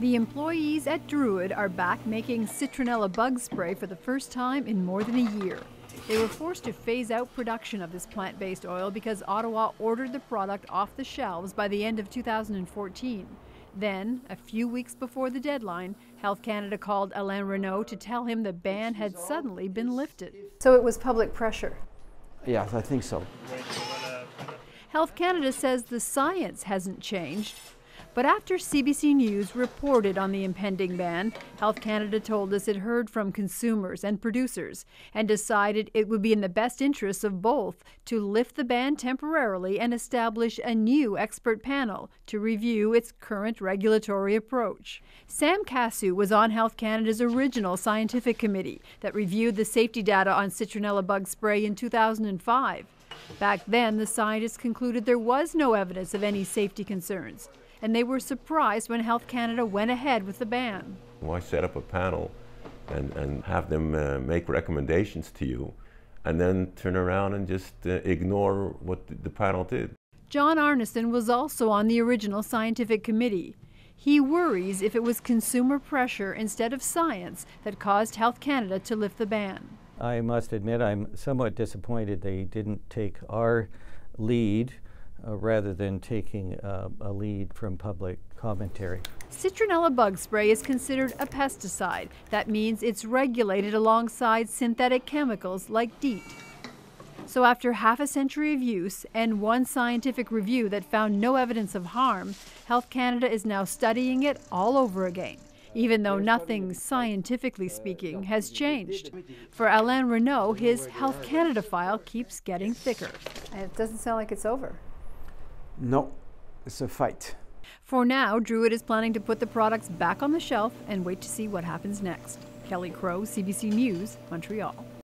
The employees at Druide are back making citronella bug spray for the first time in more than a year. They were forced to phase out production of this plant based oil because Ottawa ordered the product off the shelves by the end of 2014. Then, a few weeks before the deadline, Health Canada called Alain Renault to tell him the ban had suddenly been lifted. So it was public pressure. Yes, I think so. Health Canada says the science hasn't changed, but after CBC News reported on the impending ban, Health Canada told us it heard from consumers and producers and decided it would be in the best interests of both to lift the ban temporarily and establish a new expert panel to review its current regulatory approach. Sam Kacew was on Health Canada's original scientific committee that reviewed the safety data on citronella bug spray in 2005. Back then, the scientists concluded there was no evidence of any safety concerns and they were surprised when Health Canada went ahead with the ban. Why set up a panel and, and have them uh, make recommendations to you and then turn around and just uh, ignore what the, the panel did? John Arnason was also on the original scientific committee. He worries if it was consumer pressure instead of science that caused Health Canada to lift the ban. I must admit I'm somewhat disappointed they didn't take our lead uh, rather than taking uh, a lead from public commentary. Citronella bug spray is considered a pesticide. That means it's regulated alongside synthetic chemicals like DEET. So after half a century of use and one scientific review that found no evidence of harm, Health Canada is now studying it all over again even though nothing, scientifically speaking, has changed. For Alain Renault, his Health Canada file keeps getting thicker. And it doesn't sound like it's over. No, it's a fight. For now, Druide is planning to put the products back on the shelf and wait to see what happens next. Kelly Crow, CBC News, Montreal.